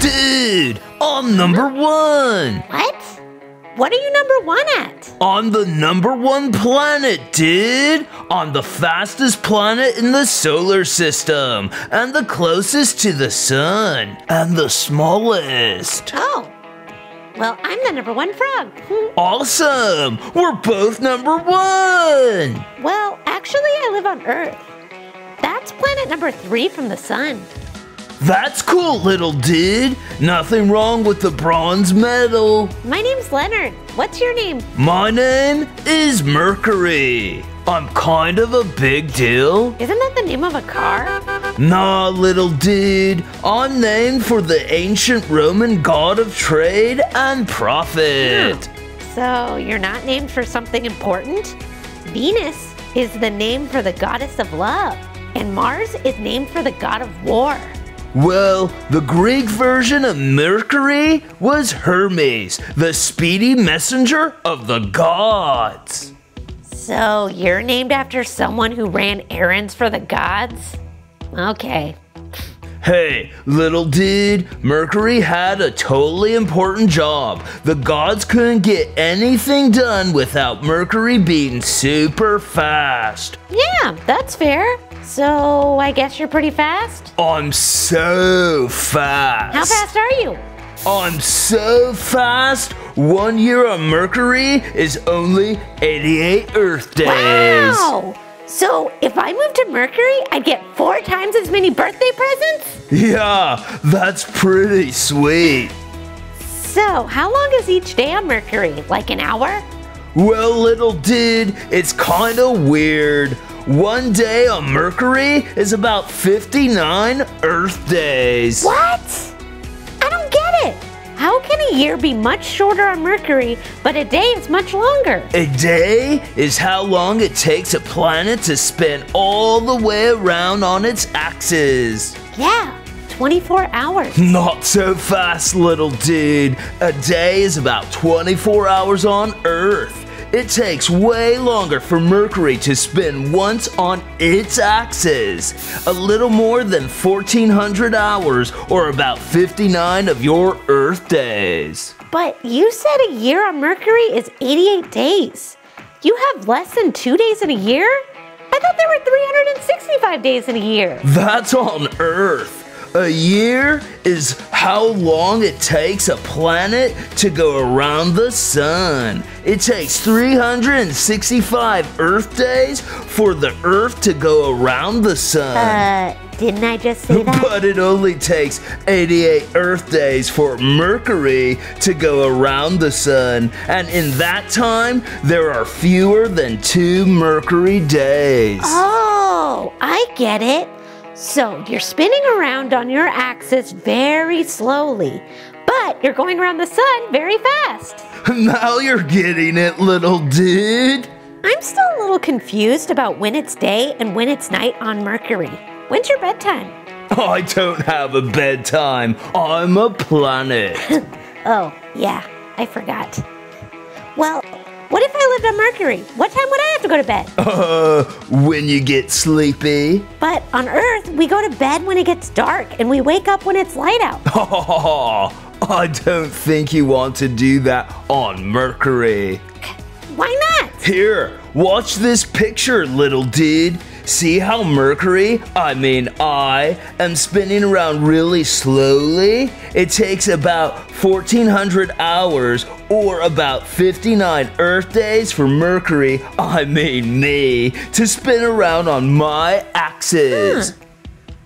Dude, I'm number one. What? What are you number one at? On the number one planet, dude! On the fastest planet in the solar system, and the closest to the sun, and the smallest. Oh. Well, I'm the number one frog. Awesome! We're both number one! Well, actually, I live on Earth. That's planet number three from the sun. That's cool, little dude. Nothing wrong with the bronze medal. My name's Leonard. What's your name? My name is Mercury. I'm kind of a big deal. Isn't that the name of a car? Nah, little dude. I'm named for the ancient Roman god of trade and profit. Hmm. So you're not named for something important? Venus is the name for the goddess of love, and Mars is named for the god of war. Well, the Greek version of Mercury was Hermes, the speedy messenger of the gods. So you're named after someone who ran errands for the gods? Okay. Hey, little dude, Mercury had a totally important job. The gods couldn't get anything done without Mercury being super fast. Yeah, that's fair. So I guess you're pretty fast? I'm so fast. How fast are you? I'm so fast. One year on Mercury is only 88 Earth days. Wow! So if I moved to Mercury, I'd get four times as many birthday presents? Yeah, that's pretty sweet. So how long is each day on Mercury? Like an hour? Well, little dude, it's kinda weird. One day on Mercury is about 59 Earth days. What? I don't get it. How can a year be much shorter on Mercury, but a day is much longer? A day is how long it takes a planet to spin all the way around on its axis. Yeah, 24 hours. Not so fast, little dude. A day is about 24 hours on Earth. It takes way longer for Mercury to spin once on its axis. A little more than 1400 hours, or about 59 of your Earth days. But you said a year on Mercury is 88 days. You have less than two days in a year? I thought there were 365 days in a year. That's on Earth. A year is how long it takes a planet to go around the sun. It takes 365 Earth days for the Earth to go around the sun. Uh, didn't I just say that? But it only takes 88 Earth days for Mercury to go around the sun, and in that time, there are fewer than two Mercury days. Oh, I get it. So you're spinning around on your axis very slowly, but you're going around the sun very fast. Now you're getting it, little dude. I'm still a little confused about when it's day and when it's night on Mercury. When's your bedtime? I don't have a bedtime. I'm a planet. Oh, yeah, I forgot. What if I lived on Mercury? What time would I have to go to bed? uh, when you get sleepy. But on Earth, we go to bed when it gets dark and we wake up when it's light out. I don't think you want to do that on Mercury. Why not? Here, watch this picture, little dude. See how Mercury, I mean I, am spinning around really slowly? It takes about 1400 hours or about 59 Earth days for Mercury, I mean me, to spin around on my axis. Hmm.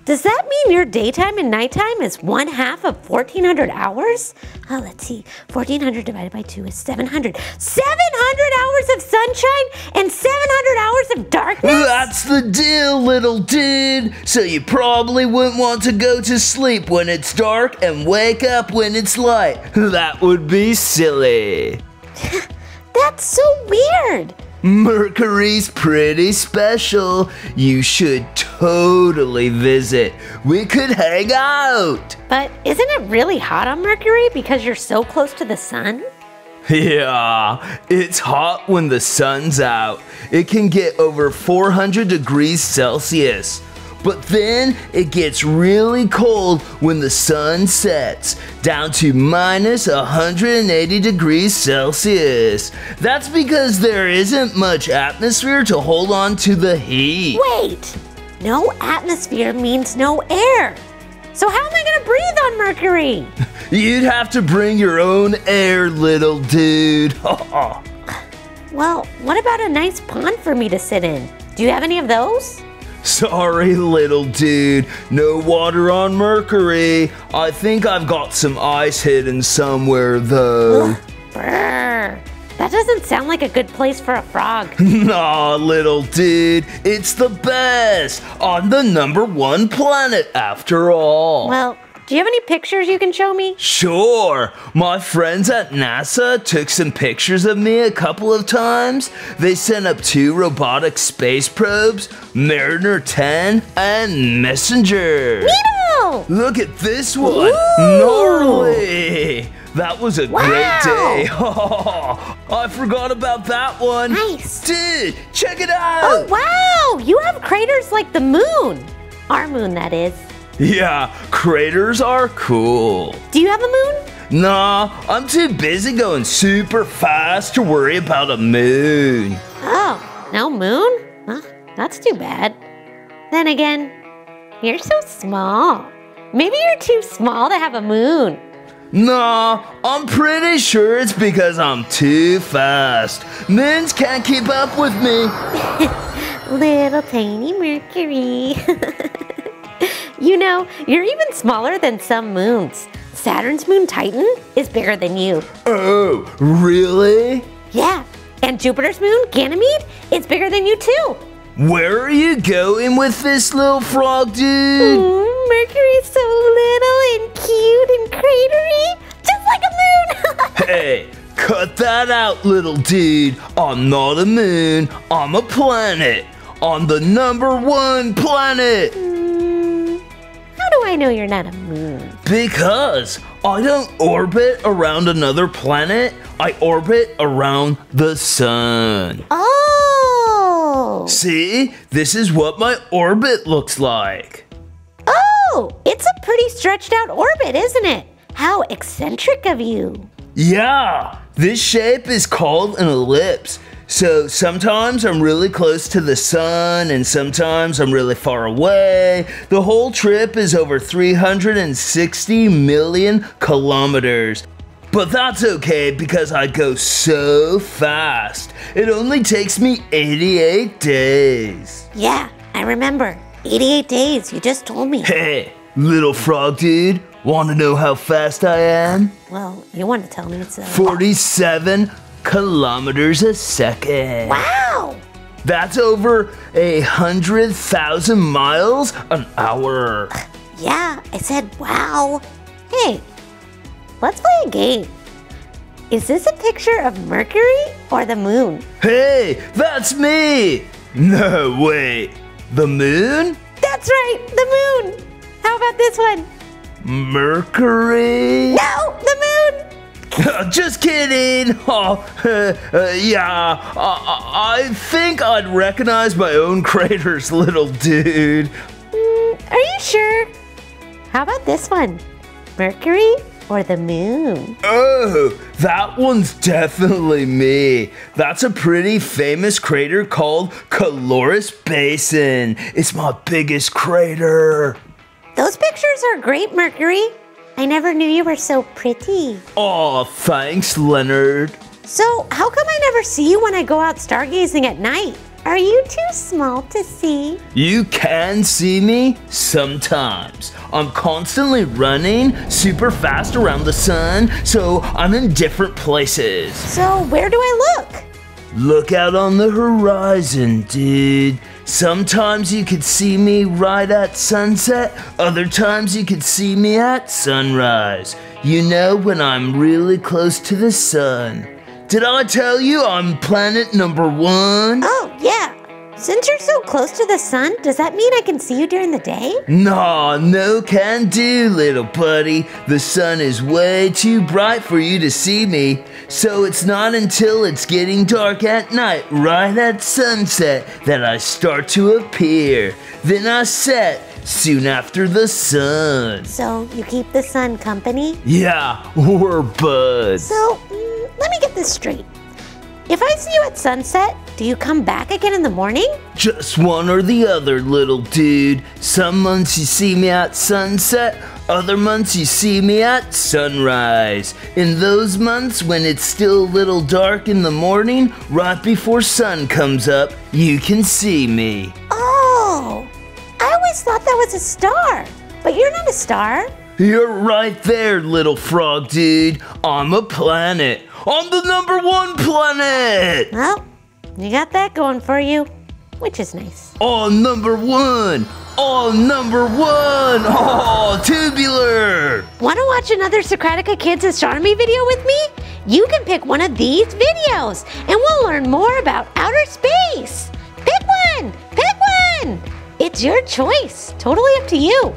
Does that mean your daytime and nighttime is one half of 1400 hours? Oh, let's see. 1400 divided by 2 is 700. 700 hours of sunshine and 700 hours of darkness? That's the deal, little dude. So you probably wouldn't want to go to sleep when it's dark and wake up when it's light. That would be silly. That's so weird. Mercury's pretty special. You should totally visit. We could hang out. But isn't it really hot on Mercury because you're so close to the sun? Yeah, it's hot when the sun's out. It can get over 400 degrees Celsius. But then it gets really cold when the sun sets, down to minus 180 degrees Celsius. That's because there isn't much atmosphere to hold on to the heat. Wait, no atmosphere means no air. So how am I gonna breathe on Mercury? You'd have to bring your own air, little dude. well, what about a nice pond for me to sit in? Do you have any of those? Sorry, little dude. No water on Mercury. I think I've got some ice hidden somewhere, though. Brr. That doesn't sound like a good place for a frog. nah, little dude. It's the best. On the number one planet, after all. Well, do you have any pictures you can show me? Sure. My friends at NASA took some pictures of me a couple of times. They sent up two robotic space probes, Mariner 10 and Messenger. Neato! Look at this one. Ooh. Gnarly. That was a Wow. great day. I forgot about that one. Nice. Dude, check it out. Oh, wow! You have craters like the moon. Our moon, that is. Yeah, craters are cool. Do you have a moon? Nah, I'm too busy going super fast to worry about a moon. Oh, no moon? Huh, that's too bad. Then again, you're so small. Maybe you're too small to have a moon. Nah, I'm pretty sure it's because I'm too fast. Moons can't keep up with me. Little tiny Mercury. you know, you're even smaller than some moons. Saturn's moon Titan is bigger than you. Oh, really? Yeah, and Jupiter's moon Ganymede is bigger than you too. Where are you going with this little frog, dude? Mm, Mercury's so little and cute and cratery, just like a moon. Hey, cut that out, little dude. I'm not a moon, I'm a planet. I'm the number one planet. Mm, I know you're not a moon? Because I don't orbit around another planet, I orbit around the sun. Oh! See, this is what my orbit looks like. Oh, it's a pretty stretched out orbit, isn't it? How eccentric of you. Yeah, this shape is called an ellipse. So sometimes I'm really close to the sun and sometimes I'm really far away. The whole trip is over 360 million kilometers. But that's okay because I go so fast. It only takes me 88 days. Yeah, I remember. 88 days, you just told me. Hey, little frog dude, want to know how fast I am? Well, you want to tell me so. Uh, 47 kilometers a second. Wow! That's over a hundred thousand miles an hour. Yeah, I said wow. Hey, let's play a game. Is this a picture of Mercury or the moon? Hey, that's me! No, wait. The moon? That's right, the moon. How about this one? Mercury? No, the moon. Just kidding. Oh, uh, yeah, I, I think I'd recognize my own craters, little dude. Mm, are you sure? How about this one? Mercury or the moon? Oh, that one's definitely me. That's a pretty famous crater called Caloris Basin. It's my biggest crater. Those pictures are great, Mercury. I never knew you were so pretty. Aw, thanks, Leonard. So, how come I never see you when I go out stargazing at night? Are you too small to see? You can see me sometimes. I'm constantly running super fast around the sun, so I'm in different places. So, where do I look? Look out on the horizon, dude. Sometimes you could see me right at sunset, other times you could see me at sunrise. You know, when I'm really close to the sun. Did I tell you I'm planet number one? Oh, yeah. Since you're so close to the sun, does that mean I can see you during the day? Nah, no can do, little buddy. The sun is way too bright for you to see me. So it's not until it's getting dark at night, right at sunset, that I start to appear. Then I set soon after the sun. So you keep the sun company? Yeah, we're buds. So mm, let me get this straight. If I see you at sunset, do you come back again in the morning? Just one or the other, little dude. Some months you see me at sunset, other months you see me at sunrise. In those months when it's still a little dark in the morning, right before sun comes up, you can see me. Oh, I always thought that was a star, but you're not a star. You're right there, little frog dude. I'm a planet. I'm the number one planet. Well, you got that going for you, which is nice. Oh, number one. Oh, number one. Oh, tubular. Want to watch another Socratica Kids astronomy video with me? You can pick one of these videos and we'll learn more about outer space. Pick one! Pick one! It's your choice. Totally up to you.